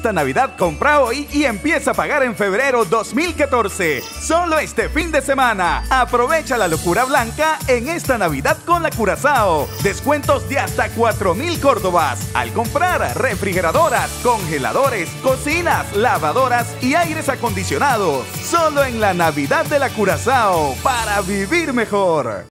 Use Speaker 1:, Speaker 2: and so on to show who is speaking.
Speaker 1: Esta Navidad compra hoy y empieza a pagar en febrero 2014. Solo este fin de semana. Aprovecha la locura blanca en esta Navidad con la Curazao. Descuentos de hasta 4.000 córdobas. Al comprar refrigeradoras, congeladores, cocinas, lavadoras y aires acondicionados. Solo en la Navidad de la Curazao. Para vivir mejor.